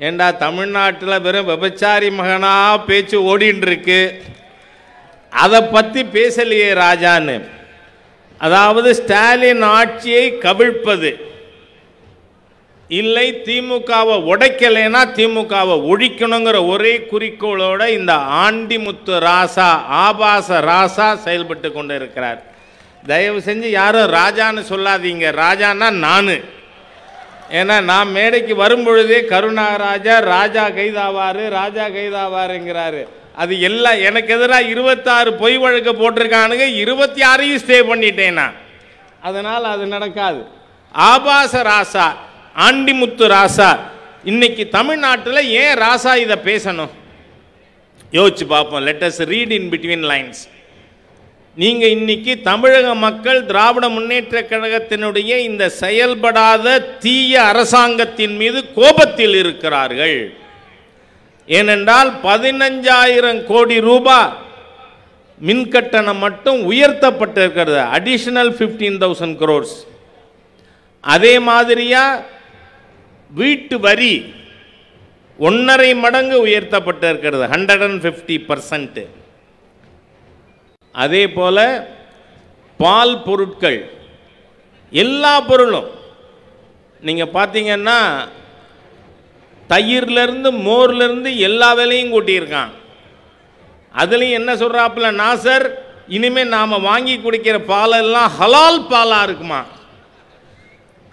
ஏண்டா தமிழ்நாட்டில் வெறும் விபச்சாரி மகனாக பேச்சு ஓடின்னு இருக்கு அதை பற்றி பேசலையே ராஜான்னு. அதாவது ஸ்டாலின் ஆட்சியை கவிழ்ப்பது. இல்லை திமுகவை உடைக்கலைன்னா திமுகவை ஒழிக்கணுங்கிற ஒரே குறிக்கோளோட இந்த ஆண்டிமுத்து ராசா ஆபாச ராசா செயல்பட்டு கொண்டு இருக்கிறார் தயவு செஞ்சு யாரும் ராஜான்னு சொல்லாதீங்க. ராஜான்னா நான். ஏன்னா நான் மேடைக்கு வரும்பொழுதே கருணாராஜா ராஜா கைதாவாரு ராஜா கைதாவாருங்கிறாரு. அது எல்லாம் எனக்கு எதிராக இருபத்தாறு பொய் வழக்கு போட்டிருக்கானுங்க இருபத்தி ஆறையும் ஸ்டே பண்ணிட்டேன் நான். அதனால் அது நடக்காது. ஆபாச ராசா ஆண்டிமுத்து ராசா இன்னைக்கு தமிழ்நாட்டில் ஏன் ராசா இதை பேசணும்? யோசிச்சு பார்ப்போம். Let's read in between lines நீங்கள் இன்னைக்கு தமிழக மக்கள் திராவிட முன்னேற்ற கழகத்தினுடைய இந்த செயல்படாத தீய அரசாங்கத்தின் மீது கோபத்தில் இருக்கிறார்கள். ஏனென்றால் பதினஞ்சாயிரம் கோடி ரூபாய் மின்கட்டணம் மட்டும் உயர்த்தப்பட்டிருக்கிறது. அடிஷனல் ஃபிஃப்டீன் தௌசண்ட் குரோர்ஸ் அதே மாதிரியாக வீட்டு வரி ஒன்றரை மடங்கு உயர்த்தப்பட்டிருக்கிறது. ஹண்ட்ரட் அண்ட் ஃபிஃப்டி பர்சன்ட்டு அதே போல் பால் பொருட்கள் எல்லா பொருளும். நீங்கள் பார்த்தீங்கன்னா தயிர்லேருந்து மோர்லேருந்து எல்லா வேலையும் கூட்டியிருக்கான். அதுலேயும் என்ன சொல்கிறாப்புல நாசர் இனிமேல் நாம் வாங்கி குடிக்கிற பாலெல்லாம் ஹலால் பாலாக இருக்குமா?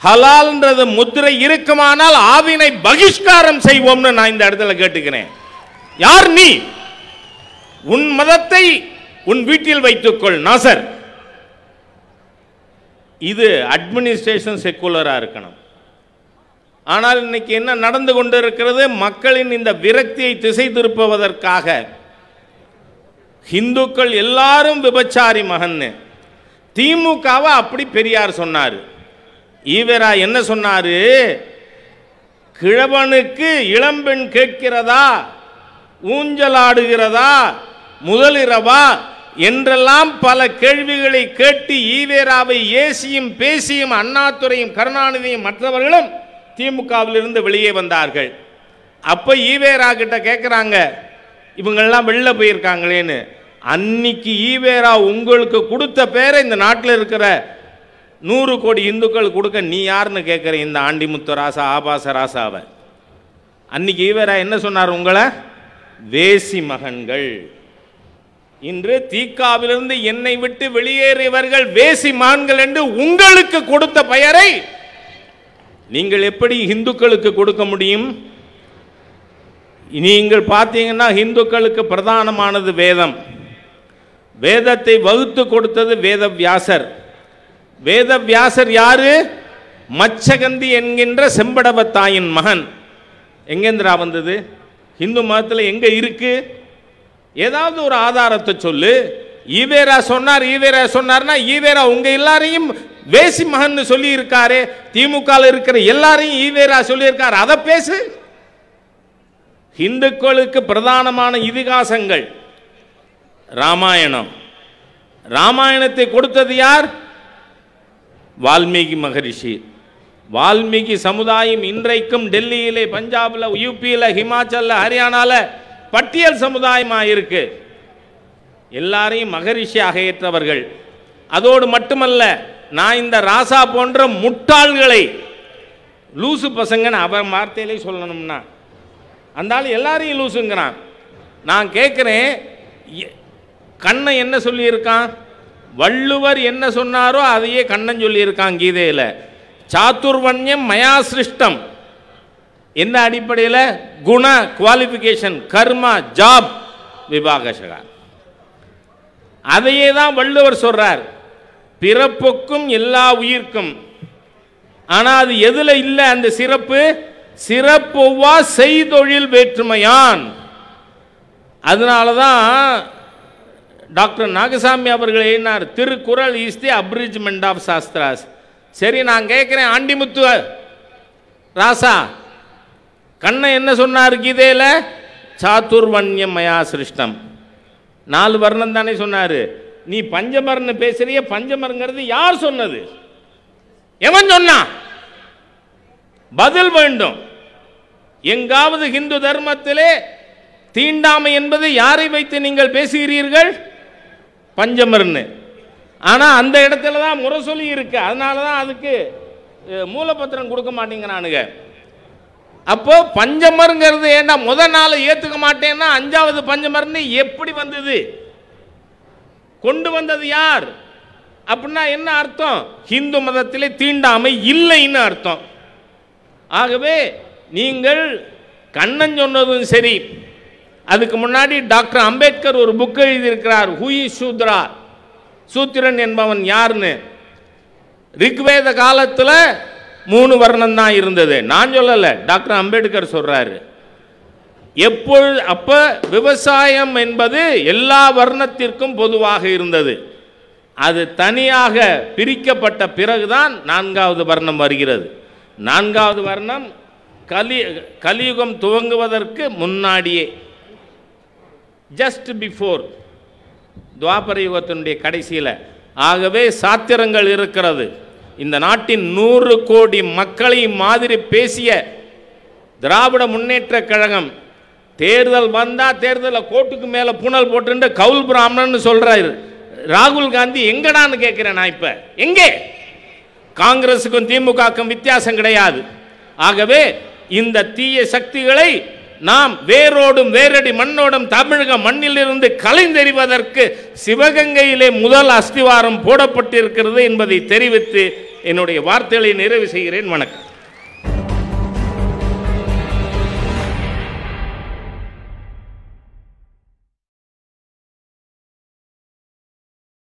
ஹலால்ன்றது முத்திரை இருக்குமானால் ஆவினை பகிஷ்காரம் செய்வோம்னு நான் இந்த இடத்துல கேட்டுக்கிறேன். யார் நீ? உன் மதத்தை உன் வீட்டில் வைத்துக்கொள் நாசர். இது அட்மினிஸ்ட்ரேஷன் செக்குலராக இருக்கணும். ஆனால் இன்னைக்கு என்ன நடந்து கொண்டு இருக்கிறது மக்களின் இந்த விரக்தியை திசை திருப்புவதற்காக. ஹிந்துக்கள் எல்லாரும் விபச்சாரி மகன்னு. திமுகவை அப்படி பெரியார் சொன்னார். ஈவரா என்ன சொன்னார்? கிழவனுக்கு இளம்பெண் கேட்கிறதா? ஊஞ்சலாடுகிறதா? முதலிரவா? என்றெல்லாம் பல கேள்விகளை கேட்டு ஈவேராவை ஏசியும் பேசியும் அண்ணாதுரையும் கருணாநிதியும் மற்றவர்களும் திமுகவிலிருந்து வெளியே வந்தார்கள். அப்போ ஈவேரா கிட்ட கேட்குறாங்க இவங்கெல்லாம் வெளில போயிருக்காங்களேன்னு. அன்னைக்கு ஈவேரா உங்களுக்கு கொடுத்த பேரை இந்த நாட்டில் இருக்கிற நூறு கோடி இந்துக்கள் கொடுக்க நீ யாருன்னு கேட்குற இந்த ஆண்டிமுத்து ராசா ஆபாச ராசாவை அன்னைக்கு ஈவேரா என்ன சொன்னார் உங்களை? வேசி மகன்கள். இன்று தீக்காவிலிருந்து என்னை விட்டு வெளியேறியவர்கள் வேசி மான்கள் என்று உங்களுக்கு கொடுத்த பெயரை நீங்கள் எப்படி இந்துக்களுக்கு கொடுக்க முடியும்? நீங்கள் பார்த்தீங்கன்னா இந்துக்களுக்கு பிரதானமானது வேதம். வேதத்தை வகுத்து கொடுத்தது வேதவியாசர். வேதவியாசர் யாரு? மச்சகந்தி என்கின்ற செம்படவத்தாயின் மகன். எங்கேந்திரா வந்தது? இந்து மதத்தில் எங்கே இருக்குது ஏதாவது ஒரு ஆதாரத்தை சொல்லு. ஈவேரா சொன்னார் ஈவேரா சொன்னார்னா ஈவேரா உங்க எல்லாரையும் வேசி மகன் சொல்லி இருக்காரு திமுக இருக்கிற எல்லாரையும் ஈவேரா சொல்லியிருக்காரு. அதை பேசு. இந்துக்களுக்கு பிரதானமான இதிகாசங்கள். ராமாயணம். ராமாயணத்தை கொடுத்தது யார்? வால்மீகி மகரிஷி. வால்மீகி சமுதாயம் இன்றைக்கும் டெல்லியிலே பஞ்சாபில் யூபியில் ஹிமாச்சலில் ஹரியானாவில் பட்டியல் சமுதாயமாக இருக்கு எல்லாரையும் மகரிஷி ஏற்றவர்கள் அதோடு மட்டுமல்ல நான் இந்த ராசா போன்ற முட்டாள்களை லூசு பசங்கன்னு அவன் வார்த்தையிலே சொல்லணும்னா அந்த ஆள் எல்லாரையும் லூசுங்கிறான். நான் கேட்குறேன் கண்ணன் என்ன சொல்லியிருக்கான்? வள்ளுவர் என்ன சொன்னாரோ அதையே கண்ணன் சொல்லியிருக்கான் கீதையில். சாத்துர்வண்யம் மயா சிருஷ்டம். என்ன அடிப்படையில்? குண குவாலிஃபிகேஷன் கர்மா ஜாப் விபாகசகா. அதையே தான் வள்ளுவர் சொல்றார். பிறப்புக்கும் எல்லா உயிர்க்கும். ஆனால் அது எதில் இல்லை அந்த சிறப்பு? சிறப்புவா செய்தொழில் வேற்றுமையான். அதனால தான் டாக்டர் நாகசாமி அவர்கள் எழுதினார் Thirukkural is the abridgement of shastras சரி நான் கேட்குறேன் ஆண்டிமுத்து ராசா கண்ணன் என்ன சொன்னார் கீதையில்? சாத்துர்வண்யம் மயா சிருஷ்டம். நாலு வர்ணம் தானே சொன்னார். நீ பஞ்சமர்னு பேசுறிய பஞ்சமருங்கிறது யார் சொன்னது? எவன் சொன்னான் பதில் வேண்டும். எங்காவது இந்து தர்மத்திலே தீண்டாமை என்பது யாரை வைத்து நீங்கள் பேசுகிறீர்கள்? பஞ்சமர்னு ஆனால் அந்த இடத்துல தான் முரசொலி இருக்கு. அதனால தான் அதுக்கு மூலப்பத்திரம் கொடுக்க மாட்டேங்கிறானுங்க. அப்போ பஞ்சமருங்கிறது ஏண்டா முத நாள் ஏற்றுக்க மாட்டேன்னா அஞ்சாவது பஞ்சமர்னு எப்படி வந்தது? கொண்டு வந்தது யார்? அப்படின்னா என்ன அர்த்தம்? ஹிந்து மதத்திலே தீண்டாமை இல்லைன்னு அர்த்தம். ஆகவே நீங்கள் கண்ணன் சொன்னதும் சரி. அதுக்கு முன்னாடி டாக்டர் அம்பேத்கர் ஒரு புக் எழுதியிருக்கிறார் ஹூயி சூத்ரா? சூத்திரன் என்பவன் யாருன்னு? ரிக்வேத காலத்தில் மூணு வர்ணம் தான் இருந்தது. நான் சொல்லலை. டாக்டர் அம்பேத்கர் சொல்றாரு. எப்பொழுது அப்போ விவசாயம் என்பது எல்லா வர்ணத்திற்கும் பொதுவாக இருந்தது. அது தனியாக பிரிக்கப்பட்ட பிறகுதான் நான்காவது வர்ணம் வருகிறது. நான்காவது வர்ணம் கலி கலியுகம் துவங்குவதற்கு முன்னாடியே ஜஸ்ட் பிஃபோர் துவாபர யுகத்தினுடைய கடைசியில். ஆகவே சாத்திரங்கள் இருக்கிறது. இந்த நாட்டின் நூறு கோடி மக்களை மாதிரி பேசிய திராவிட முன்னேற்ற கழகம் தேர்தல் வந்தா தேர்தலில் கோட்டுக்கு மேலே புனல் போட்டுட்டு கவுல் பிராமணன் சொல்றாரு. ராகுல் காந்தி எங்கடான்னு கேட்கிறேன் நான் இப்ப. எங்கே? காங்கிரஸுக்கும் திமுகவுக்கும் வித்தியாசம் கிடையாது. ஆகவே இந்த தீய சக்திகளை நாம் வேரோடும் வேரடி மண்ணோடும் தமிழக மண்ணிலிருந்து கலைந்தெறிவதற்கு சிவகங்கையிலே முதல் அஸ்திவாரம் போடப்பட்டிருக்கிறது என்பதை தெரிவித்து என்னுடைய வார்த்தைகளை நிறைவு செய்கிறேன். வணக்கம்.